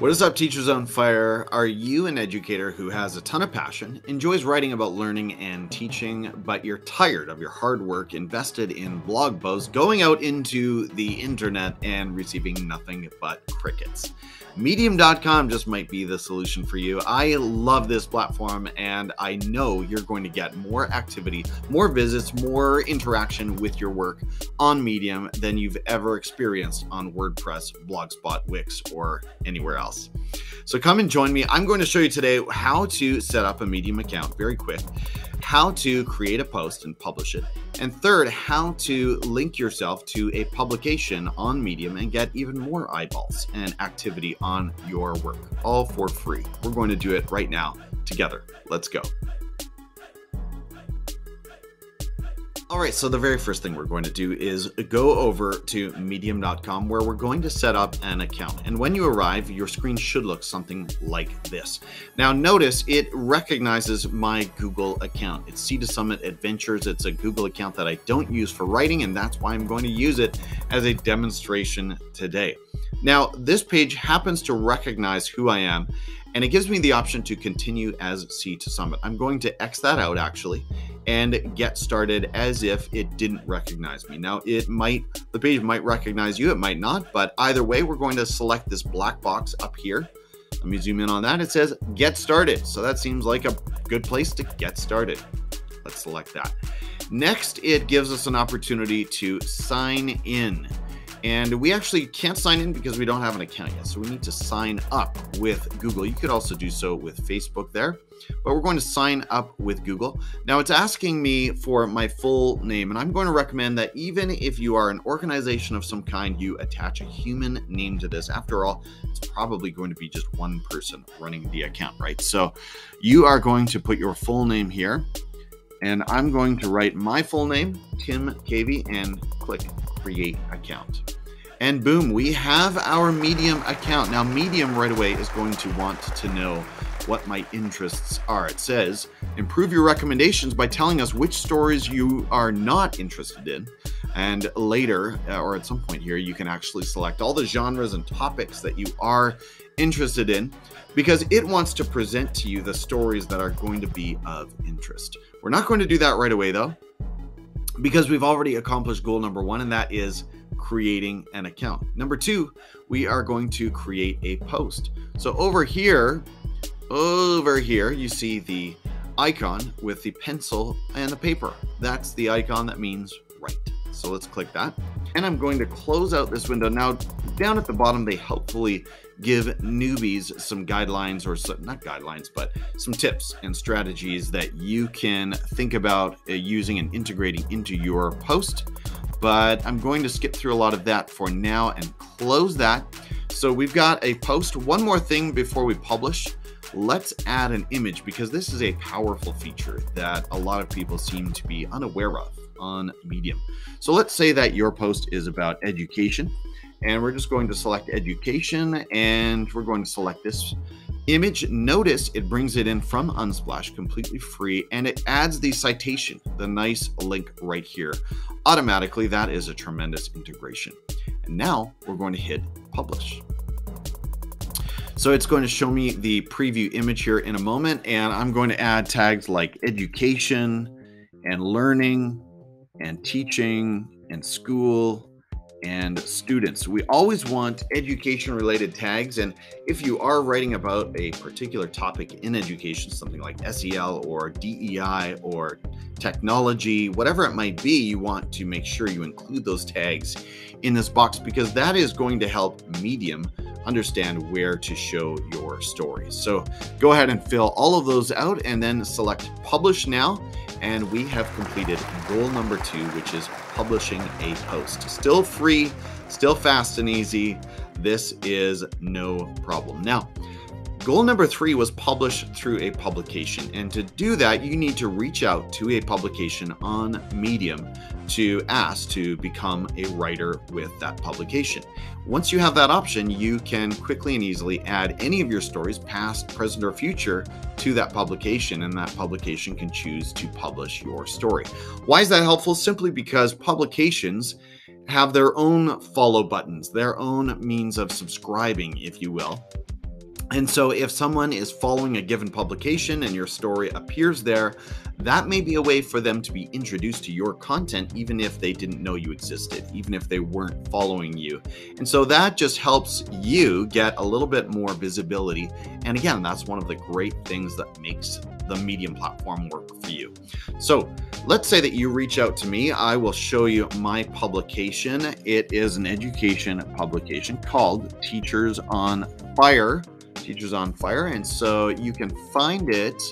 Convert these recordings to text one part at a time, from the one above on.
What is up, Teachers on Fire? Are you an educator who has a ton of passion, enjoys writing about learning and teaching, but you're tired of your hard work invested in blog posts going out into the internet and receiving nothing but crickets? Medium.com just might be the solution for you. I love this platform and I know you're going to get more activity, more visits, more interaction with your work on Medium than you've ever experienced on WordPress, Blogspot, Wix, or anywhere else. So come and join me. I'm going to show you today how to set up a Medium account very quick, how to create a post and publish it, and third, how to link yourself to a publication on Medium and get even more eyeballs and activity on your work, all for free. We're going to do it right now together. Let's go. All right, so the very first thing we're going to do is go over to medium.com where we're going to set up an account. And when you arrive, your screen should look something like this. Now, notice it recognizes my Google account. It's Sea to Summit Adventures. It's a Google account that I don't use for writing, and that's why I'm going to use it as a demonstration today. Now, this page happens to recognize who I am and it gives me the option to continue as Sea to Summit. I'm going to X that out actually and get started as if it didn't recognize me. Now it might, the page might recognize you, it might not, but either way, we're going to select this black box up here. Let me zoom in on that. It says get started. So that seems like a good place to get started. Let's select that. Next, it gives us an opportunity to sign in. And we actually can't sign in because we don't have an account yet. So we need to sign up with Google. You could also do so with Facebook there, but we're going to sign up with Google. Now it's asking me for my full name, and I'm going to recommend that even if you are an organization of some kind, you attach a human name to this. After all, it's probably going to be just one person running the account, right? So you are going to put your full name here, and I'm going to write my full name, Tim Cavey, and click create account. And boom, we have our Medium account. Now, Medium right away is going to want to know what my interests are. It says, improve your recommendations by telling us which stories you are not interested in. And later, uh, or at some point here, you can actually select all the genres and topics that you are interested in because it wants to present to you the stories that are going to be of interest. We're not going to do that right away, though because we've already accomplished goal number one, and that is creating an account. Number two, we are going to create a post. So over here, over here, you see the icon with the pencil and the paper. That's the icon that means write. So let's click that. And I'm going to close out this window. Now, down at the bottom, they helpfully give newbies some guidelines or some, not guidelines, but some tips and strategies that you can think about uh, using and integrating into your post. But I'm going to skip through a lot of that for now and close that. So we've got a post. One more thing before we publish. Let's add an image because this is a powerful feature that a lot of people seem to be unaware of on Medium. So let's say that your post is about education and we're just going to select education and we're going to select this image. Notice it brings it in from Unsplash completely free and it adds the citation, the nice link right here. Automatically, that is a tremendous integration. And now we're going to hit publish. So it's going to show me the preview image here in a moment, and I'm going to add tags like education and learning and teaching and school and students. We always want education related tags. And if you are writing about a particular topic in education, something like SEL or DEI or technology, whatever it might be, you want to make sure you include those tags in this box because that is going to help Medium understand where to show your stories. So go ahead and fill all of those out and then select publish now. And we have completed goal number two, which is publishing a post. Still free, still fast and easy. This is no problem. Now, Goal number three was publish through a publication. And to do that, you need to reach out to a publication on Medium to ask to become a writer with that publication. Once you have that option, you can quickly and easily add any of your stories, past, present, or future, to that publication, and that publication can choose to publish your story. Why is that helpful? Simply because publications have their own follow buttons, their own means of subscribing, if you will And so, if someone is following a given publication and your story appears there, that may be a way for them to be introduced to your content, even if they didn't know you existed, even if they weren't following you. And so, that just helps you get a little bit more visibility. And again, that's one of the great things that makes the Medium platform work for you. So, let's say that you reach out to me. I will show you my publication. It is an education publication called Teachers on Fire Teachers on Fire. And so you can find it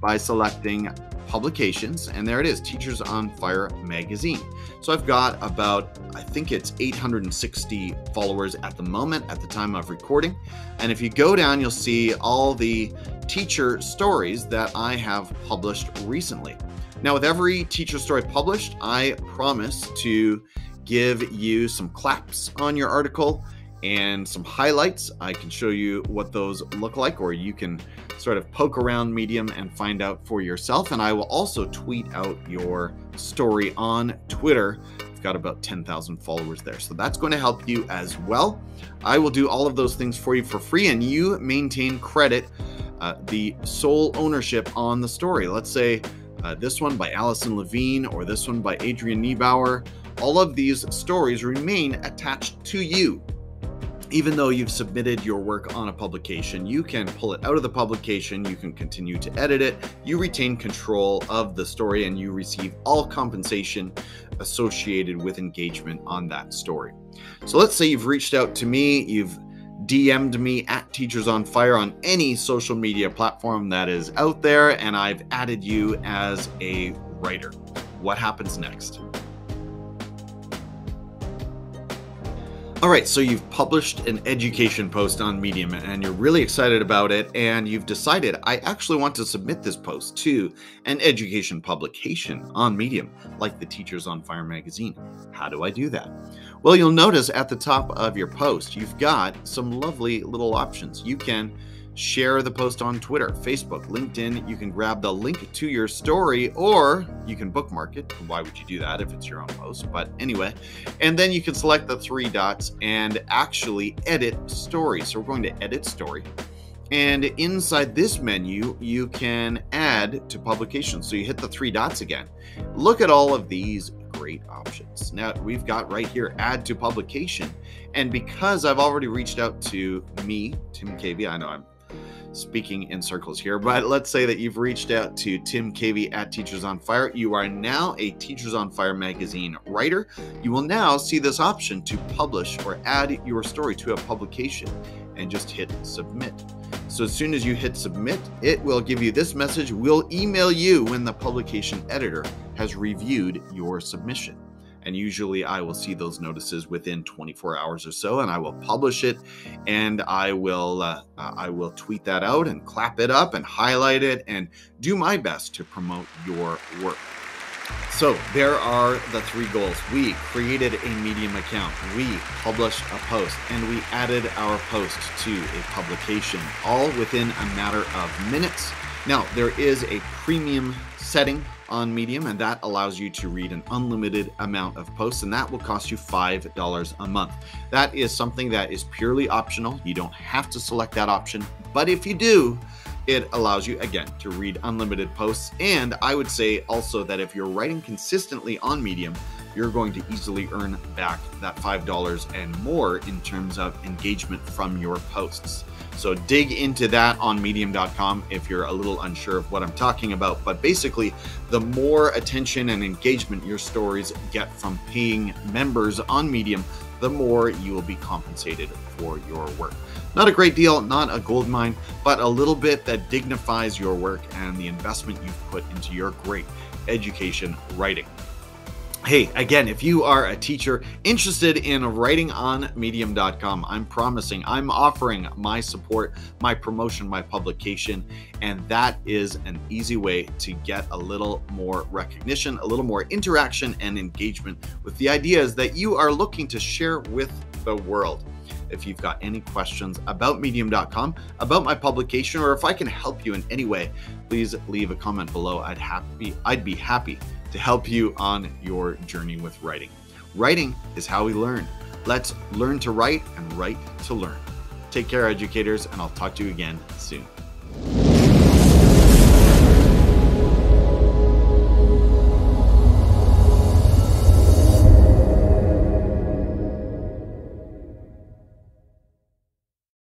by selecting publications. And there it is Teachers on Fire magazine. So I've got about, I think it's 860 followers at the moment at the time of recording. And if you go down, you'll see all the teacher stories that I have published recently. Now, with every teacher story published, I promise to give you some claps on your article and some highlights. I can show you what those look like, or you can sort of poke around Medium and find out for yourself. And I will also tweet out your story on Twitter. I've got about 10,000 followers there. So that's going to help you as well. I will do all of those things for you for free, and you maintain credit, uh, the sole ownership on the story. Let's say uh, this one by Allison Levine or this one by Adrian Niebauer. All of these stories remain attached to you even though you've submitted your work on a publication, you can pull it out of the publication, you can continue to edit it, you retain control of the story, and you receive all compensation associated with engagement on that story. So let's say you've reached out to me, you've DM'd me at Teachers on Fire on any social media platform that is out there, and I've added you as a writer. What happens next? All right, so you've published an education post on Medium and you're really excited about it, and you've decided, I actually want to submit this post to an education publication on Medium, like the Teachers on Fire magazine. How do I do that? Well, you'll notice at the top of your post, you've got some lovely little options. You can share the post on Twitter, Facebook, LinkedIn. You can grab the link to your story or you can bookmark it. Why would you do that if it's your own post? But anyway, and then you can select the three dots and actually edit story. So we're going to edit story. And inside this menu, you can add to publication. So you hit the three dots again. Look at all of these great options. Now we've got right here, add to publication. And because I've already reached out to me, Tim Cavey, I know I'm speaking in circles here, but let's say that you've reached out to Tim Cavey at Teachers on Fire. You are now a Teachers on Fire magazine writer. You will now see this option to publish or add your story to a publication and just hit submit. So as soon as you hit submit, it will give you this message. We'll email you when the publication editor has reviewed your submission and usually I will see those notices within 24 hours or so, and I will publish it, and I will uh, I will tweet that out and clap it up and highlight it and do my best to promote your work. So there are the three goals. We created a Medium account, we published a post, and we added our post to a publication, all within a matter of minutes. Now, there is a premium setting on Medium, and that allows you to read an unlimited amount of posts, and that will cost you $5 a month. That is something that is purely optional. You don't have to select that option, but if you do, it allows you again to read unlimited posts. And I would say also that if you're writing consistently on Medium, you're going to easily earn back that $5 and more in terms of engagement from your posts. So dig into that on medium.com if you're a little unsure of what I'm talking about. But basically, the more attention and engagement your stories get from paying members on Medium, the more you will be compensated for your work. Not a great deal, not a gold mine, but a little bit that dignifies your work and the investment you've put into your great education writing. Hey, again, if you are a teacher interested in writing on medium.com, I'm promising, I'm offering my support, my promotion, my publication, and that is an easy way to get a little more recognition, a little more interaction and engagement with the ideas that you are looking to share with the world. If you've got any questions about medium.com, about my publication, or if I can help you in any way, please leave a comment below. I'd happy I'd be happy to help you on your journey with writing. Writing is how we learn. Let's learn to write and write to learn. Take care, educators, and I'll talk to you again soon.